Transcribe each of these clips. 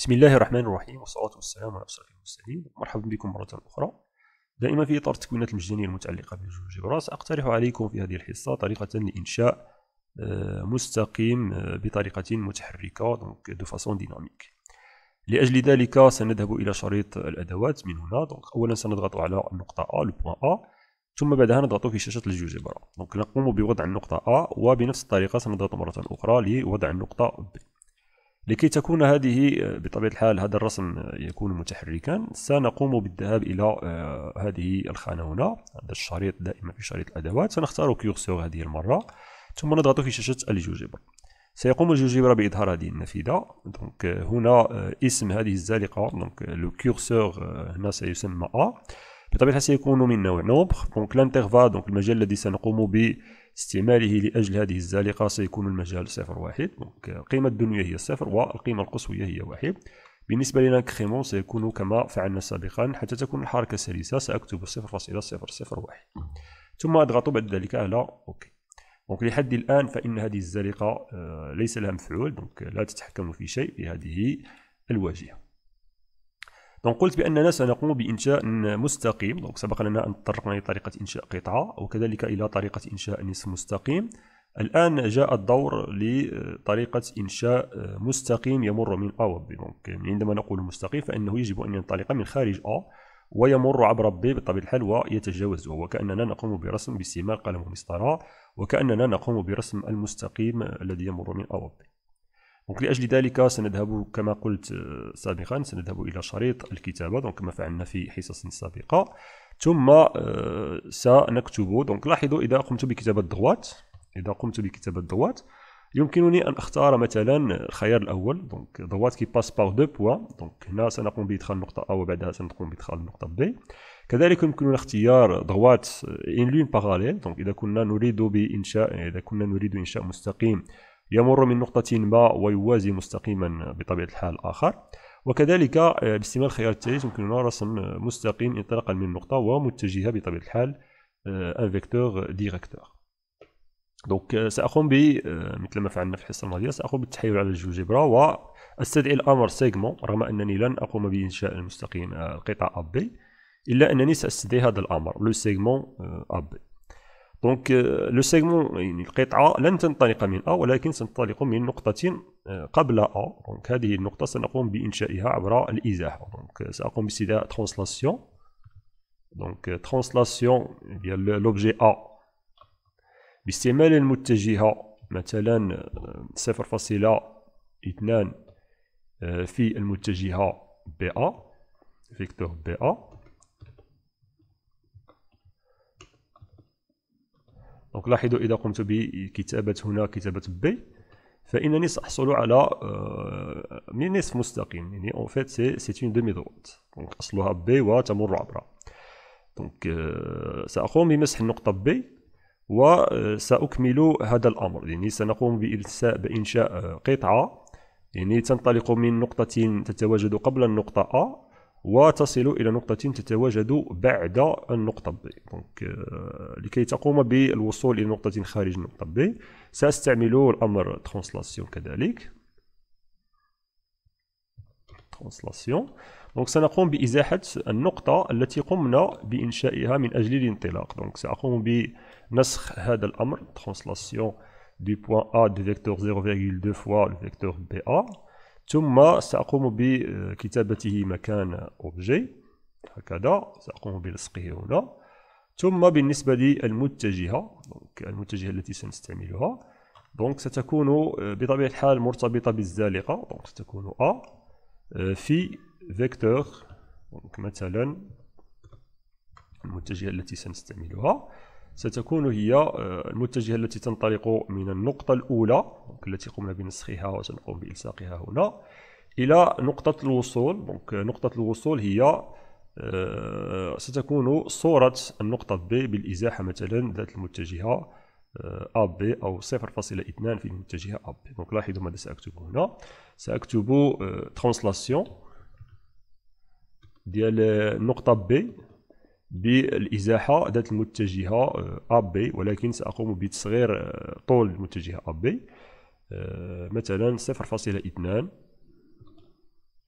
بسم الله الرحمن الرحيم والصلاة والسلام على أشرف المرسلين. مرحبا بكم مرة أخرى. دائما في إطار التكوينات المجانية المتعلقة بالجيوجبرا سأقترح عليكم في هذه الحصة طريقة لإنشاء آه، مستقيم آه، بطريقة متحركة donc de façon dynamique لأجل ذلك سنذهب إلى شريط الأدوات من هنا. donc أولا سنضغط على النقطة A le point A. ثم بعدها نضغط في شاشة الجوجبرا donc نقوم بوضع النقطة A وبنفس الطريقة سنضغط مرة أخرى لوضع النقطة B. لكي تكون هذه بطبيعة الحال هذا الرسم يكون متحركا سنقوم بالذهاب إلى آه، هذه الخانة هنا هذا الشريط دائما في شريط الأدوات. سنختار curseur هذه المرة ثم نضغط في شاشة الجوجبر سيقوم الجوجبر بإظهار هذه النافذة donc هنا آه، اسم هذه الزالقة donc le آه، هنا سيسمى A. بطبيعة الحال سيكون من نوع nombre donc l'intervalle donc المجال الذي سنقوم به استعماله لأجل هذه الزالقة سيكون المجال صفر واحد. القيمة الدنيا هي صفر والقيمة القصوية هي واحد. بالنسبة لل incrément سيكون كما فعلنا سابقا حتى تكون الحركة سلسة سأكتب صفر فاصلة صفر صفر واحد. ثم أضغط بعد ذلك على OK. donc لحد الآن فإن هذه الزالقة آه، ليس لها مفعول. donc لا تتحكم في شيء في هذه الواجهة. donc قلت بأننا سنقوم بإنشاء مستقيم. donc سبق لنا أن تطرقنا لطريقه إنشاء قطعة وكذلك إلى طريقة إنشاء نصف مستقيم. الآن جاء الدور لطريقة إنشاء مستقيم يمر من A و B donc عندما نقول مستقيم فإنه يجب أن ينطلق من خارج A ويمر عبر B بطبيعه الحال ويتجاوزه وكاننا نقوم برسم باستعمال قلم ومسطرة وكأننا نقوم برسم المستقيم الذي يمر من A و B donc لأجل ذلك سنذهب كما قلت آه، سابقا سنذهب إلى شريط الكتابة. donc كما فعلنا في حصص سابقة. ثم آه، سنكتب. donc لاحظوا إذا قمت بكتابة droite إذا قمت بكتابة droite يمكنني أن أختار مثلا الخيار الأول. donc droite qui passe par deux points donc هنا سنقوم بإدخال النقطه A وبعدها سنقوم بإدخال النقطه B كذلك يمكننا اختيار droite en lien parallèle donc إذا كنا نريد بإنشاء إذا كنا نريد إنشاء مستقيم يمر من نقطة ما ويوازي مستقيما بطبيعة الحال آخر. وكذلك آه، باستعمال الخيار الثالث يمكننا رسم مستقيم انطلاقا من نقطة ومتجهة بطبيعة الحال un vecteur directeur donc سأقوم ب آه، مثل ما فعلنا في الحصة الماضية سأقوم بالتحايل على الجوجبرا واستدعي الأمر segment رغم أنني لن أقوم بإنشاء المستقيم القطع آه، AB إلا أنني سأستدعي هذا الأمر le segment AB donc le segment يعني القطعه لن تنطلق من A ولكن ستنطلق من نقطة آه، قبل A donc هذه النقطة سنقوم بإنشائها عبر الإزاحة. donc سأقوم باستدعاء translation donc translation ديال l'objet A باستعمال المتجهة مثلا صفر فاصلة اثنان آه، في المتجهة BA vecteur BA donc لاحظوا إذا قمت بكتابة هنا كتابة B فإنني سأحصل على آه، من نصف مستقيم. يعني en fait c'est c'est une demi-droite donc أصلها B وتمر عبرها donc آه، سأقوم بمسح النقطة B وسأكمل هذا الأمر. يعني سنقوم بإنشاء قطعة. يعني تنطلق من نقطة تتواجد قبل النقطة A وتصل إلى نقطة تتواجد بعد النقطة B donc euh, لكي تقوم بالوصول إلى نقطة خارج النقطة B سأستعمل الأمر translation كذلك. translation donc سنقوم بإزاحة النقطة التي قمنا بإنشائها من أجل الانطلاق. donc سأقوم بنسخ هذا الأمر translation du point A du vecteur 0,2 fois le vecteur BA ثم سأقوم بكتابته مكان objet هكذا سأقوم بلصقه هنا. ثم بالنسبة للمتجهة المتجهة التي سنستعملها donc ستكون بطبيعة الحال مرتبطة بالزالقة donc ستكون A في vecteur donc مثلا المتجهة التي سنستعملها. ستكون هي آه، المتجهة التي تنطلق من النقطة الأولى التي قمنا بنسخها وسنقوم بإلصاقها هنا إلى نقطة الوصول. donc نقطة الوصول هي آه، ستكون صورة النقطة B بالإزاحة مثلا ذات المتجهة AB أو 0.2 في المتجهة B donc لاحظوا ماذا سأكتب هنا. سأكتب translation آه، ديال النقطة B بالإزاحة ذات المتجهة AB ولكن سأقوم بتصغير آه، طول المتجهة B آه، مثلا صفر فاصلة اثنان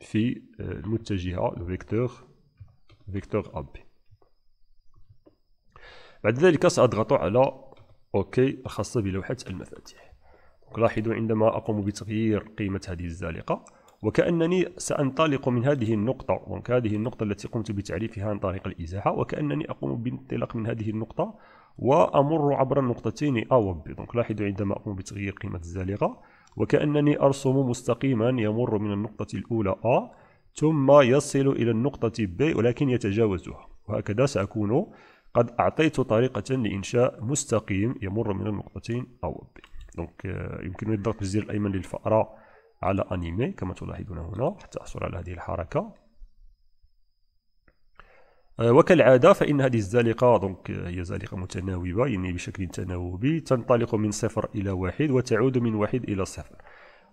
في المتجهة ال vecteur vecteur B بعد ذلك سأضغط على OK الخاصة بلوحة المفاتيح. لاحظوا عندما أقوم بتغيير قيمة هذه الزالقة. وكأنني سأنطلق من هذه النقطة هذه النقطة التي قمت بتعريفها عن طريق الإزاحة وكأنني أقوم بانطلاق من هذه النقطة وأمر عبر النقطتين A و B donc لاحظوا عندما أقوم بتغيير قيمة الزالقة وكأنني أرسم مستقيما يمر من النقطة الأولى A ثم يصل إلى النقطة B ولكن يتجاوزها وهكذا سأكون قد أعطيت طريقة لإنشاء مستقيم يمر من النقطتين A و B donc يمكنني الضغط بالزر الأيمن للفأرة على animer كما تلاحظون هنا حتى أحصل على هذه الحركة. آه، وكالعادة فإن هذه الزالقة donc هي زالقة متناوبة يعني بشكل تناوبي تنطلق من صفر إلى واحد وتعود من واحد إلى صفر.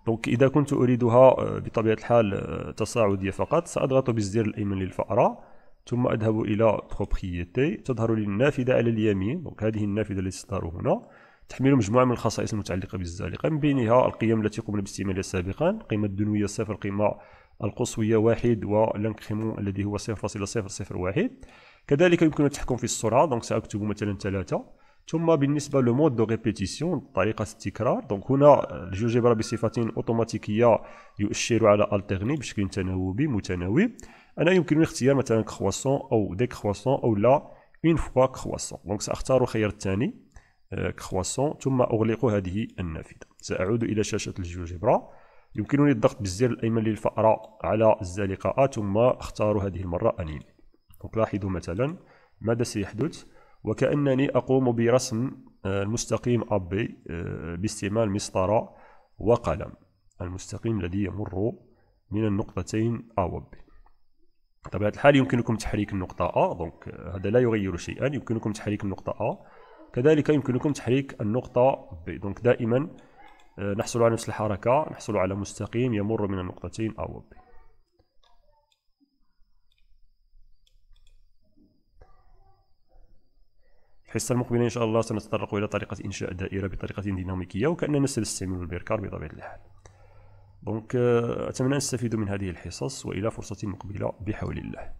donc إذا كنت أريدها آه، بطبيعة الحال آه، تصاعدية فقط سأضغط بالزر الأيمن للفأرة ثم أذهب إلى propriétés تظهر لي النافذة على اليمين. donc هذه النافذة التي تظهر هنا. تحمل مجموعة من الخصائص المتعلقة بالزالقة من بينها القيم التي قمنا باستعمالها سابقا القيمة الدنوية صفر القيمة القصوية واحد وال incrément الذي هو صفر فاصلة صفر صفر واحد. كذلك يمكن التحكم في السرعة. donc سأكتب مثلا ثلاثة. ثم بالنسبة ل mode de répétition طريقة التكرار donc هنا ال GeoGebra بصفة أوتوماتيكية يؤشر على ال alterné بشكل تناوبي متناوب. أنا يمكنني اختيار مثلا كرواسون أو décroissant أو la une fois croissant donc سأختار الخيار الثاني. كرواسون ثم أغلق هذه النافذة. سأعود إلى شاشة ال GeoGebra يمكنني الضغط بالزر الأيمن للفأرة على الزالقة ثم أختار هذه المرة أنيم لاحظوا مثلا ماذا سيحدث؟ وكأنني أقوم برسم آه، المستقيم AB آه، باستعمال مسطرة وقلم. المستقيم الذي يمر من النقطتين A و B بطبيعة الحال يمكنكم تحريك النقطة A donc هذا لا يغير شيئا. يمكنكم تحريك النقطة A كذلك يمكنكم تحريك النقطة ب. donc دائما آه، نحصل على نفس الحركة نحصل على مستقيم يمر من النقطتين A و B الحصة المقبلة إن شاء الله سنتطرق إلى طريقة إنشاء دائرة بطريقة ديناميكية وكأننا سنستعمل البركار بطبيعة الحال. دونك آه، أتمنى أن تستفيدوا من هذه الحصص وإلى فرصة مقبلة بحول الله.